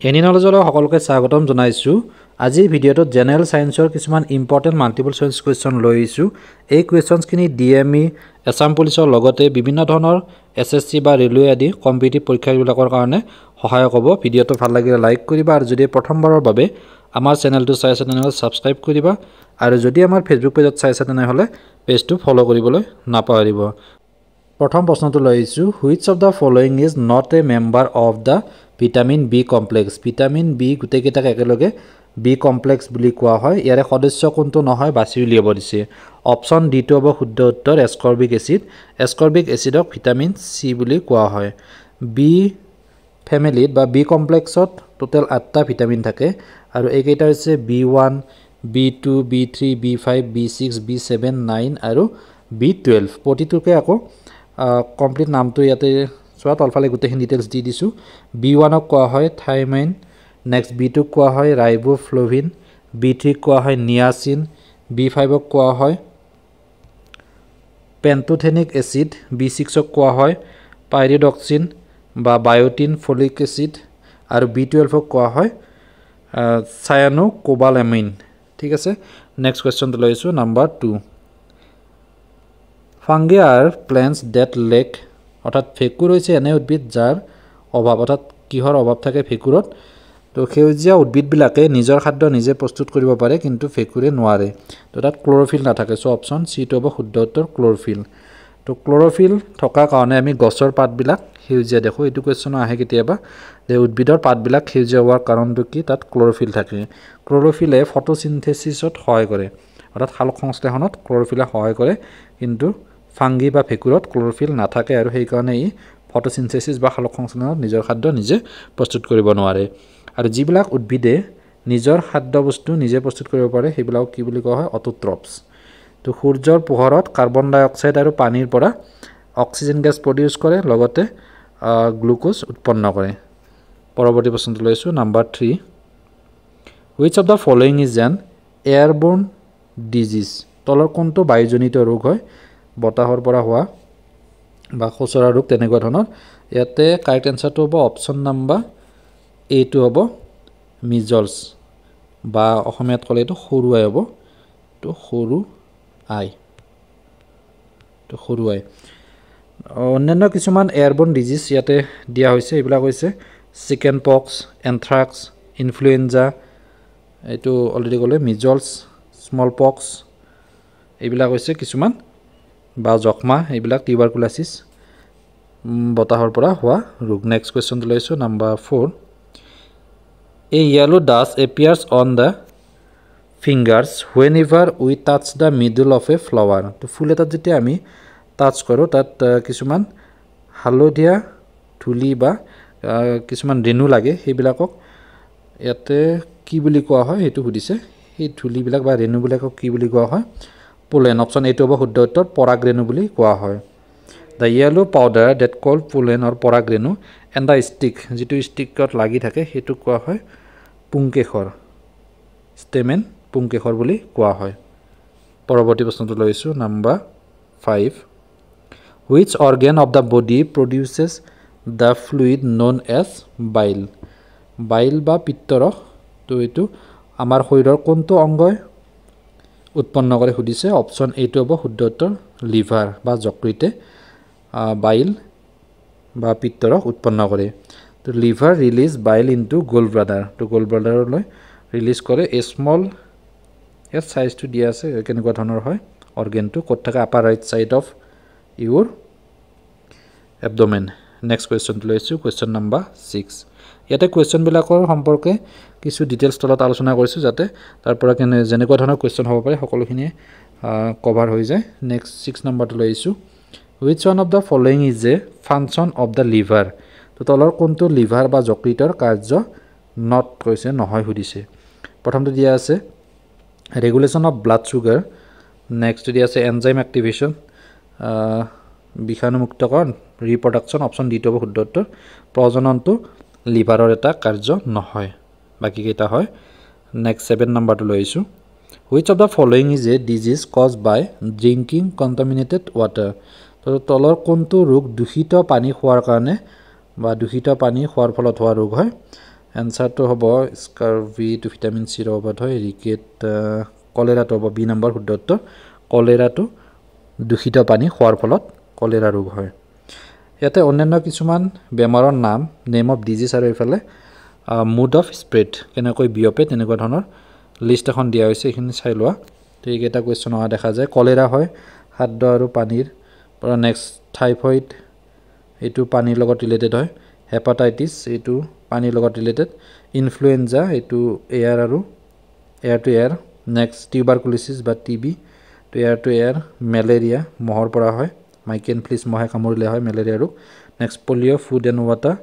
Any নলেজলৈ সকলোকে স্বাগতম জনাইছোঁ। আজিৰ ভিডিঅ'টোত জেনেৰেল ছায়েন্সৰ কিছুমান ইম্পৰ্টেণ্ট মাল্টিপল চইচ কুৱেশ্যন লৈ আহিছোঁ। এই কুৱেশ্যনছখিনি ডি এম ই এছাম পুলিচৰ লগতে বিভিন্ন ধৰণৰ এছ এছ চি বা ৰেলৱে আদি কম্পিটিভ পৰীক্ষাবিলাকৰ কাৰণে সহায়ক হ'ব। ভিডিঅ'টো ভাল লাগিলে লাইক কৰিবা আৰু যদি প্ৰথমবাৰৰ বাবে আমাৰ চেনেলটো চাই আছে তেনেহ'লে ছাবস্ক্ৰাইব কৰিবা। আৰু যদি আমাৰ ফেচবুক পেজত চাই আছে তেনেহ'লে পেজটো ফ'ল' কৰিবলৈ নাপাহৰিব। প্ৰথম প্ৰশ্নটো লৈ আহিছোঁ which of the following is not a member of the vitamin B complex vitamin B গোটেইকেইটাক একেলগে বি কমপ্লেক্স বুলি কোৱা হয়। ইয়াৰে সদস্য কোনটো নহয় বাছি উলিয়াব দিছে। অপশ্যন ডিটো হ'ব শুদ্ধ উত্তৰ এস্কৰ্বিক এচিড এস্কৰ্বিক এচিডক ভিটামিন চি বুলি কোৱা হয়। বি ফেমিলিত বা বি কমপ্লেক্সত টোটেল আঠটা ভিটামিন থাকে আৰু এইকেইটা হৈছে B one B two B three B five B six B seven nine আৰু বি টুৱেলভ প্ৰতিটোকে আকৌ কমপ্লিট নামটো ইয়াতে চোৱা তলফালে গোটেইখিনি ডিটেইলছ দি দিছোঁ। বি ওৱানক কোৱা হয় থাইমাইন নেক্সট বি টুক কোৱা হয় ৰাইবোফ্লভিন বি থ্ৰীক কোৱা হয় নিয়াচিন বি ফাইভক কোৱা হয় পেণ্টোথেনিক এচিড বি ছিক্সক কোৱা হয় পাইৰিডক্সিন বা বায়'টিন ফলিক এচিড আৰু বি টুৱেলভক কোৱা হয় চায়ানো কোবালেমিন ঠিক আছে? নেক্সট কুৱেশ্যনটো লৈ আহিছোঁ number two fungi are plants that lack. অৰ্থাৎ ভেঁকুৰ হৈছে এনে উদ্ভিদ যাৰ অভাৱ। অৰ্থাৎ কিহৰ অভাৱ থাকে ভেঁকুৰত তো সেউজীয়া উদ্ভিদবিলাকে নিজৰ খাদ্য নিজে প্ৰস্তুত কৰিব পাৰে কিন্তু ভেঁকুৰে নোৱাৰে। তো তাত ক্ল'ৰফিল নাথাকে। চ' অপশ্যন চিটো হ'ব শুদ্ধ উত্তৰ ক্ল'ৰফিল। তো ক্ল'ৰফিল থকাৰ কাৰণে আমি গছৰ পাতবিলাক সেউজীয়া দেখোঁ। এইটো কুৱেশ্যনো আহে কেতিয়াবা যে উদ্ভিদৰ পাতবিলাক সেউজীয়া হোৱাৰ কাৰণটো কি? তাত ক্ল'ৰফিল থাকে। ক্ল'ৰফিলে ফটোচিনথেচিছত সহায় কৰে। অৰ্থাৎ সালোক সংশ্লেষণত ক্ল'ৰফিলে সহায় কৰে কিন্তু ফাংগি বা ভেঁকুৰত ক্ল'ৰফিল নাথাকে আৰু সেইকাৰণে ই ফটোচিনথেচিছ বা সালোক সংশ্লেষণত নিজৰ খাদ্য নিজে প্ৰস্তুত কৰিব নোৱাৰে। আৰু যিবিলাক উদ্ভিদে নিজৰ খাদ্য বস্তু নিজে প্ৰস্তুত কৰিব পাৰে সেইবিলাকক কি বুলি কোৱা হয়? অটোট্ৰপছ। তো সূৰ্যৰ পোহৰত কাৰ্বন ডাই অক্সাইড আৰু পানীৰ পৰা অক্সিজেন গেছ প্ৰডিউচ কৰে লগতে গ্লুক'জ উৎপন্ন কৰে। পৰৱৰ্তী প্ৰশ্নটো লৈছোঁ number three. Which of the following is an airborne disease তলৰ কোনটো বায়ুজনিত ৰোগ হয়? বতাহৰ পৰা হোৱা বা খুচৰা ৰোগ তেনেকুৱা ধৰণৰ। ইয়াতে কাৰেক্ট এনচাৰটো হ'ব অপশ্যন নাম্বাৰ এইটো হ'ব মিজলছ বা অসমীয়াত ক'লে এইটো সৰু আই হ'ব। তো সৰু আই। তো সৰু আই। অন্যান্য কিছুমান এয়াৰবৰ্ন ডিজিজ ইয়াতে দিয়া হৈছে এইবিলাক হৈছে চিকেন পক্স এনথ্ৰাক্স ইনফ্লুৱেঞ্জা এইটো অলৰেডি ক'লে মিজলছ স্মল পক্স এইবিলাক হৈছে কিছুমান। বা যক্ষ্মা এইবিলাক টিউবাৰকুলাছিছ বতাহৰ পৰা হোৱা ৰোগ। নেক্সট কুৱেশ্যনটো লৈছোঁ number four a yellow dust appears on the fingers whenever we touch the middle of a flower তো ফুল এটাত যেতিয়া আমি টাচ কৰোঁ তাত কিছুমান হালধীয়া ধূলি বা কিছুমান ৰেণু লাগে। সেইবিলাকক ইয়াতে কি বুলি কোৱা হয় সেইটো সুধিছে। সেই ধূলিবিলাক বা ৰেণুবিলাকক কি বুলি কোৱা হয়? পোলেন অপশ্যন এইটো হ'ব শুদ্ধ উত্তৰ পৰাগ ৰেণু বুলি কোৱা হয়। The yellow powder that call pollen or পৰাগ ৰেণু এণ্ড দ্য ষ্টিক যিটো ষ্টিকত লাগি থাকে সেইটোক কোৱা হয় পুংকেশৰ। ষ্টেমেন পুংকেশৰ বুলি কোৱা হয়। পৰৱৰ্তী প্ৰশ্নটো লৈছোঁ number five which organ of the body produces the fluid known as bile bile বা পিত্তৰস তো এইটো আমাৰ শৰীৰৰ কোনটো অংগই? উৎপন্ন কৰে সুধিছে অপশ্যন এইটো হ'ব শুদ্ধ উত্তৰ লিভাৰ বা যকৃতে বাইল বা পিত্তৰস উৎপন্ন কৰে। তো liver release bile into gall bladder তো গ'ল্ড ব্ৰাডাৰলৈ ৰিলিজ কৰে। এই স্মল ইয়াত চাইজটো দিয়া আছে কেনেকুৱা ধৰণৰ হয়? অৰ্গেনটো ক'ত থাকে? Upper right side of your abdomen next কুৱেশ্যনটো লৈছোঁ কুৱেশ্যন নাম্বাৰ ছিক্স ইয়াতে কুৱেশ্যনবিলাকৰ সম্পৰ্কে কিছু ডিটেইলছ তলত আলোচনা কৰিছোঁ যাতে তাৰ পৰা কেনে যেনেকুৱা ধৰণৰ কুৱেশ্যন হ'ব পাৰে সকলোখিনিয়ে কভাৰ হৈ যায়। নেক্সট ছিক্স নম্বৰটো লৈ আহিছোঁ। Which one of the following is a function of the liver তো তলৰ কোনটো লিভাৰ বা যকৃতৰ কাৰ্য নট কৈছে নহয় সুধিছে। প্ৰথমটো দিয়া আছে regulation of blood sugar next দিয়া আছে এনজাইম এক্টিভেশ্যন বিষাণুমুক্তকৰণ ৰিপ্ৰডাকশ্যন অপশ্যন ডিটো হ'ব শুদ্ধ উত্তৰ। প্ৰজননটো লিভাৰৰ এটা কাৰ্য নহয়। বাকীকেইটা হয়। নেক্সট ছেভেন নাম্বাৰটো লৈ আহিছোঁ। Which of the following is a disease cause by drinking contaminated water তো তলৰ কোনটো ৰোগ দূষিত পানী খোৱাৰ কাৰণে বা দূষিত পানী খোৱাৰ ফলত হোৱা ৰোগ হয়? এনচাৰটো হ'ব স্কাৰ্ভিটো ভিটামিন চিৰ অভাৱ হয় ৰিকেট কলেৰাটো হ'ব বি নম্বৰ শুদ্ধ উত্তৰ। কলেৰাটো দূষিত পানী খোৱাৰ ফলত কলেৰা ৰোগ হয়। ইয়াতে অন্যান্য কিছুমান বেমাৰৰ নাম নেম অফ ডিজিজ আৰু এইফালে মুড অফ স্প্ৰেড কেনেকৈ বিয়পে তেনেকুৱা ধৰণৰ লিষ্ট এখন দিয়া হৈছে এইখিনি চাই লোৱা। তো এইকেইটা কুৱেশ্যন অহা দেখা যায়। কলেৰা হয় খাদ্য আৰু পানীৰ পৰা নেক্সট থাইফইড এইটো পানীৰ লগত ৰিলেটেড হয়। হেপাটাইটিছ এইটো পানীৰ লগত ৰিলেটেড ইনফ্লুৱেঞ্জা এইটো এয়াৰ আৰু air to air next tuberculosis বা টি বি তো এয়াৰ টু এয়াৰ মেলেৰিয়া মহৰ পৰা হয়। মাইকেন ফ্লিছ মহে কামুৰিলে হয় মেলেৰিয়া ৰোগ। Next polio' food and water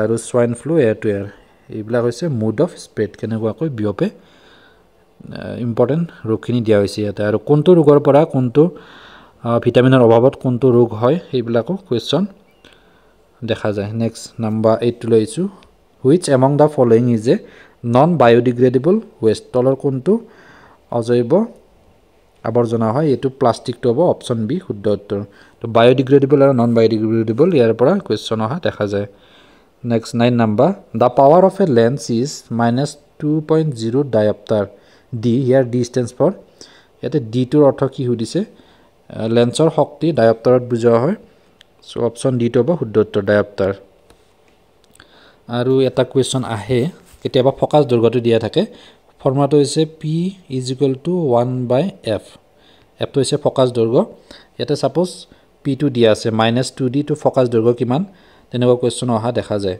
আৰু swine flu air to air এইবিলাক হৈছে মুড অফ স্প্ৰেড কেনেকুৱাকৈ বিয়পে ইম্পৰ্টেণ্ট ৰোগখিনি দিয়া হৈছে ইয়াতে। আৰু কোনটো ৰোগৰ পৰা কোনটো ভিটামিনৰ অভাৱত কোনটো ৰোগ হয় সেইবিলাকো কুৱেশ্যন দেখা যায়। নেক্সট নাম্বাৰ এইটটো লৈ আহিছোঁ। Which among the following is a non biodegradable waste তলৰ কোনটো অজৈৱ আৱৰ্জনা হয় এইটো প্লাষ্টিকটো হ'ব অপশ্যন বি শুদ্ধ উত্তৰ। তো বায়'ডিগ্ৰেডেবল আৰু নন বায়'ডিগ্ৰেডেবল ইয়াৰ পৰা কুৱেশ্যন অহা দেখা যায়। Next nine number the power of a lens is minus two point zero' dioptre D year D stands for ইয়াতে ডিটোৰ অৰ্থ কি সুধিছে? লেন্সৰ শক্তি ডায়প্টাৰত বুজোৱা হয় চ' অপশ্যন ডিটো হ'ব শুদ্ধ উত্তৰ ডায়প্টাৰ আৰু এটা কুৱেশ্যন আহে কেতিয়াবা ফকাছ দৈৰ্ঘ্যটো দিয়া থাকে ফৰ্মুলাটো হৈছে P is equal to one by F এফটো হৈছে ফকাছ দৈৰ্ঘ্য। ইয়াতে ছাপ'জ পিটো দিয়া আছে minus two D to focus দৈৰ্ঘ্য কিমান? তেনেকুৱা কুৱেশ্যন অহা দেখা যায়।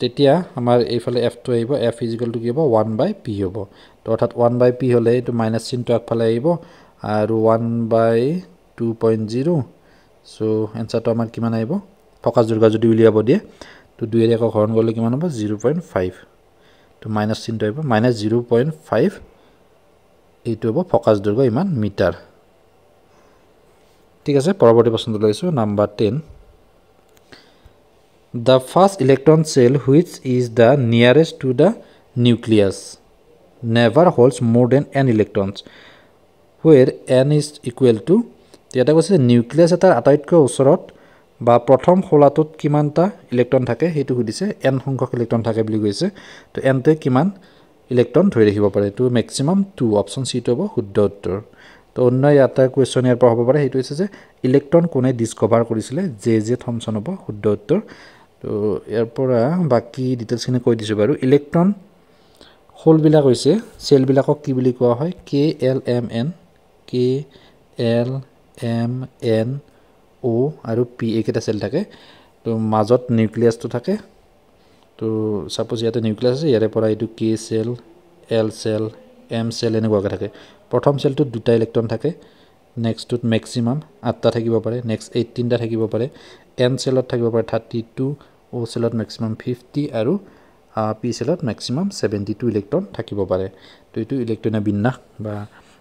তেতিয়া আমাৰ এইফালে এফটো আহিব এফ ইজিকেল টু কি হ'ব? ওৱান বাই পি হ'ব। তো অৰ্থাৎ ওৱান বাই পি হ'লে এইটো মাইনাছ চিনটো আগফালে আহিব আৰু one by two point zero' so' এনচাৰটো আমাৰ কিমান আহিব? ফকাছ দুৰ্গা যদি উলিয়াব দিয়ে তো দুয়েৰে আকৌ হৰণ কৰিলে কিমান হ'ব? জিৰ' পইণ্ট ফাইভ তো মাইনাছ চিনটো আহিব মাইনাছ জিৰ' পইণ্ট ফাইভ এইটো হ'ব ফকাছ দুৰ্গ ইমান মিটাৰ। ঠিক আছে পৰৱৰ্তী প্ৰশ্নটো লৈছোঁ number ten the first electron shell which is the nearest to the nucleus never holds more than N electrons where N is equal to ইয়াতে কৈছে নিউক্লিয়াছ এটাৰ আটাইতকৈ ওচৰত বা প্ৰথম খোলাটোত কিমানটা ইলেক্ট্ৰন থাকে সেইটো সুধিছে। এন সংখ্যক ইলেক্ট্ৰন থাকে বুলি কৈছে। তো এনটোৱে কিমান ইলেক্ট্ৰন ধৰি ৰাখিব পাৰে? তো মেক্সিমাম টু অপশ্যন চিটো হ'ব শুদ্ধ উত্তৰ। তো অন্য এটা কুৱেশ্যন ইয়াৰ পৰা হ'ব পাৰে সেইটো হৈছে যে ইলেক্ট্ৰন কোনে ডিছকভাৰ কৰিছিলে? জে জে থমছন হ'ব শুদ্ধ উত্তৰ। তো ইয়াৰ পৰা বাকী ডিটেইলছখিনি কৈ দিছোঁ বাৰু। ইলেক্ট্ৰন হোলবিলাক হৈছে চেলবিলাকক কি বুলি কোৱা হয়? K L M N K L M N O' আৰু পি এইকেইটা চেল থাকে। তো মাজত নিউক্লিয়াছটো থাকে। তো ছাপ'জ ইয়াতে নিউক্লিয়াছ আছে ইয়াৰে পৰা এইটো K shell L shell M shell এনেকুৱাকৈ থাকে। প্ৰথম চেলটোত দুটা ইলেক্ট্ৰন থাকে নেক্সটটোত মেক্সিমাম আঠটা থাকিব পাৰে নেক্সট এইটিনটা থাকিব পাৰে। এন চেলত থাকিব পাৰে থাৰ্টি টু অ' চেলত মেক্সিমাম ফিফটি আৰু পি চেলত মেক্সিমাম ছেভেণ্টি টু ইলেক্ট্ৰন থাকিব পাৰে। তো এইটো ইলেক্ট্ৰনীয় বিন্যাস বা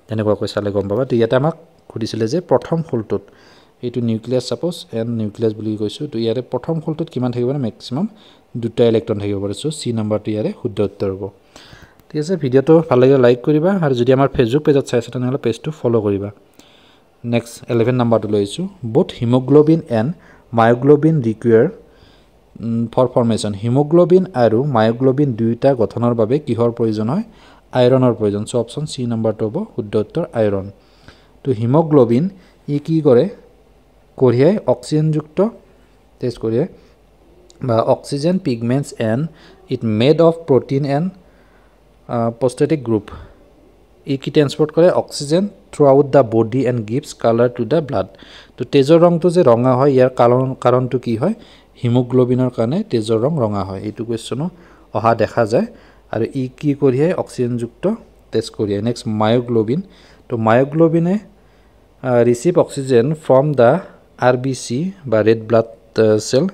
তেনেকুৱাকৈ চালে গম পাবা। তো ইয়াতে আমাক সুধিছিলে যে প্ৰথম খোলটোত এইটো নিউক্লিয়াছ ছাপ'জ এন নিউক্লিয়াছ বুলি কৈছোঁ তো ইয়াৰে প্ৰথম খোলটোত কিমান থাকিব পাৰে? মেক্সিমাম দুটা ইলেক্ট্ৰন থাকিব পাৰে। চ' চি নাম্বাৰটো ইয়াৰে শুদ্ধ উত্তৰ হ'ব। ঠিক আছে ভিডিঅ'টো ভাল লাগিলে লাইক কৰিবা আৰু যদি আমাৰ ফেচবুক পেজত চাইছে তেনেহ'লে পেজটো ফ'ল' কৰিবা। নেক্সট এলেভেন নাম্বাৰটো লৈছোঁ both haemoglobin and myoglobin require for formation haemoglobin আৰু মায়গ্ল'বিন দুয়োটা গঠনৰ বাবে কিহৰ প্ৰয়োজন হয়? আইৰণৰ প্ৰয়োজন। চ' অপশ্যন চি নাম্বাৰটো হ'ব শুদ্ধ উত্তৰ আইৰণ তো হিমগ্ল'বিন ই কি কৰে? কঢ়িয়াই অক্সিজেনযুক্ত তেজ কঢ়িয়াই বা oxygen pigments and it made of protein and prosthetic group ই কি ট্ৰেন্সপৰ্ট কৰে? Oxygen throughout the body and gives colour to the blood তো তেজৰ ৰংটো যে ৰঙা হয় ইয়াৰ কাৰণ কাৰণটো কি হয়? হিমোগ্ল'বিনৰ কাৰণে তেজৰ ৰং ৰঙা হয়। এইটো কুৱেশ্যনো অহা দেখা যায়। আৰু ই কি কঢ়িয়াই অক্সিজেনযুক্ত তেজ কঢ়িয়াই নেক্সট মায়'গ্ল'বিন তো মায়'গ্ল'বিনে receive oxygen from the R B C বা ৰেড ব্লাড চেল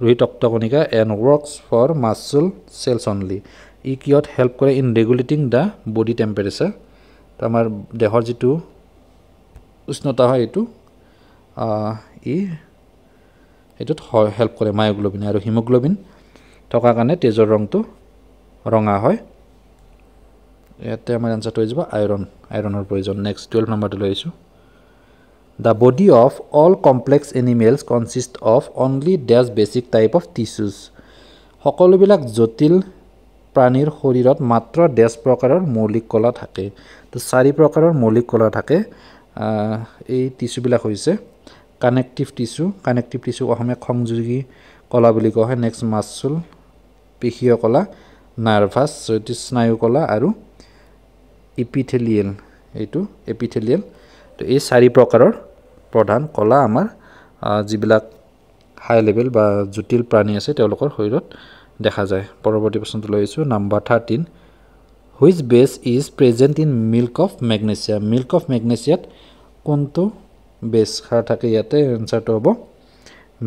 ৰোহিত অক্টকণিকা and works for muscle cells only ই কিয়ত হেল্প কৰে? In regulating the body temperature তো আমাৰ দেহৰ যিটো উষ্ণতা হয় এইটো ই সেইটোত হেল্প কৰে মায়গ্ল'বিনে আৰু হিমগ্ল'বিন থকাৰ কাৰণে তেজৰ ৰংটো ৰঙা হয়। ইয়াতে আমাৰ এনচাৰটো হৈ যাব আইৰণ আইৰণৰ প্ৰয়োজন। নেক্সট টুৱেল্ভ নম্বৰটো লৈ আহিছোঁ। The body of all complex animals consist of only these basic type of tissues সকলোবিলাক জটিল প্ৰাণীৰ শৰীৰত মাত্ৰ ডেছ প্ৰকাৰৰ মৌলিক কলা থাকে। তো চাৰি প্ৰকাৰৰ মৌলিক কলা থাকে। এই টিচুবিলাক হৈছে কানেক্টিভ টিচু কানেক্টিভ টিচু অসমীয়া সংযোগী কলা বুলি কোৱা হয়। নেক্সট মাচুল পেশীয় কলা নাৰ্ভাছ এইটো স্নায়ু কলা আৰু ইপিথেলিয়েল এইটো এপিথেলিয়েল তো এই চাৰি প্ৰকাৰৰ প্ৰধান কলা আমাৰ যিবিলাক হাই লেভেল বা জটিল প্ৰাণী আছে তেওঁলোকৰ শৰীৰত দেখা যায়। পৰৱৰ্তী প্ৰশ্নটো লৈ আহিছোঁ number thirteen which base is present in milk of magnesia milk of মেগনেছিয়াত কোনটো বেছ সাৰ থাকে ইয়াতে এনচাৰটো হ'ব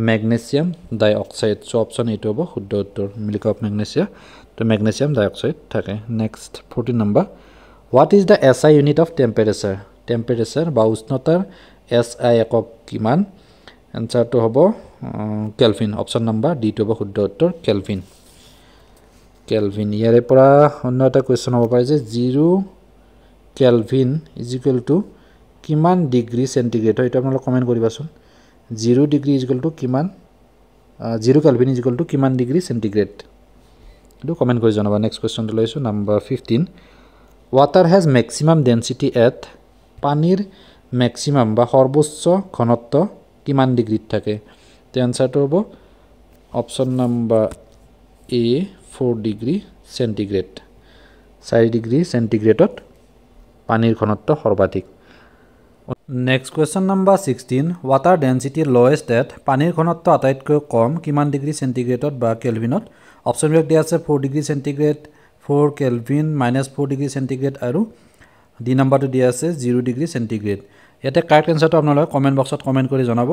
মেগনেছিয়াম ডাই অক্সাইড চ' অপশ্যন এইটো হ'ব শুদ্ধ উত্তৰ মিল্ক অফ মেগনেছিয়া তো মেগনেছিয়াম ডাই অক্সাইড থাকে। Next fourteen number what is the S I unit of temperature temperature বা উষ্ণতাৰ এছ আই একক কিমান? এনচাৰটো হ'ব কেলভিন অপশ্যন নম্বৰ ডিটো হ'ব শুদ্ধ উত্তৰ কেলভিন কেলভিন ইয়াৰে পৰা অন্য এটা কুৱেশ্যন হ'ব পাৰে যে zero' kelvin is equal to কিমান ডিগ্ৰী চেণ্টিগ্ৰেড হয় এইটো আপোনালোকে কমেণ্ট কৰিবাচোন। Zero' degree is equal to কিমান zero' kelvin is equal to কিমান ডিগ্ৰী চেণ্টিগ্ৰেড এইটো কমেণ্ট কৰি জনাবা। নেক্সট কুৱেশ্যনটো লৈছোঁ number fifteen water has maximum density at পানীৰ মেক্সিমাম বা সৰ্বোচ্চ ঘনত্ব কিমান ডিগ্ৰীত থাকে? তে এনচাৰটো হ'ব option number A four degree centigrade চাৰি ডিগ্ৰী চেণ্টিগ্ৰেডত পানীৰ ঘনত্ব সৰ্বাধিক। Next question number sixteen water density lowest at পানীৰ ঘনত্ব আটাইতকৈ কম কিমান ডিগ্ৰী চেণ্টিগ্ৰেডত বা কেলভিনত? অপশ্যনবিলাক দিয়া আছে four degree centigrade four kelvin minus four degree centigrade আৰু ডি নাম্বাৰটো দিয়া আছে জিৰ' ডিগ্ৰী চেণ্টিগ্ৰেড। ইয়াতে কাৰেক্ট এনচাৰটো আপোনালোকে কমেণ্ট বক্সত কমেণ্ট কৰি জনাব।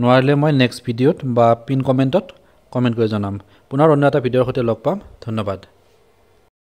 নোৱাৰিলে মই নেক্সট ভিডিঅ'ত বা পিন কমেণ্টত কমেণ্ট কৰি জনাম। পুনৰ অন্য এটা ভিডিঅ'ৰ সৈতে লগ পাম। ধন্যবাদ।